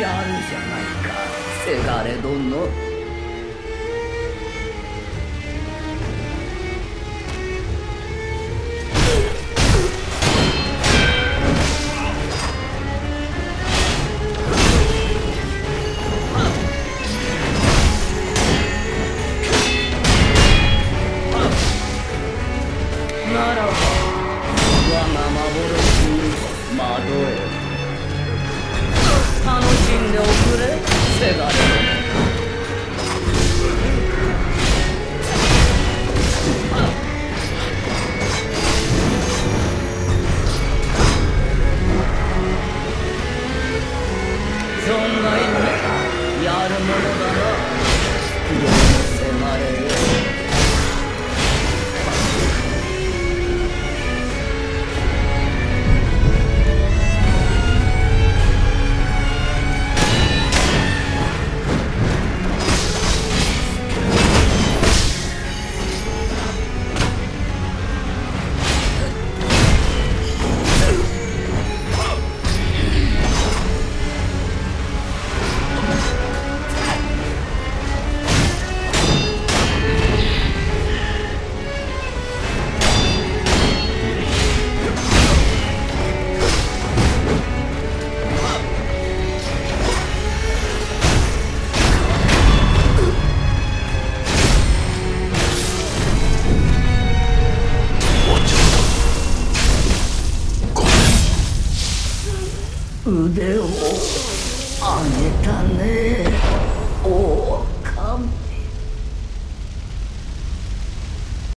やるじゃないか。せがれ殿。れせがれ存外にやるものだな腕を上げたね。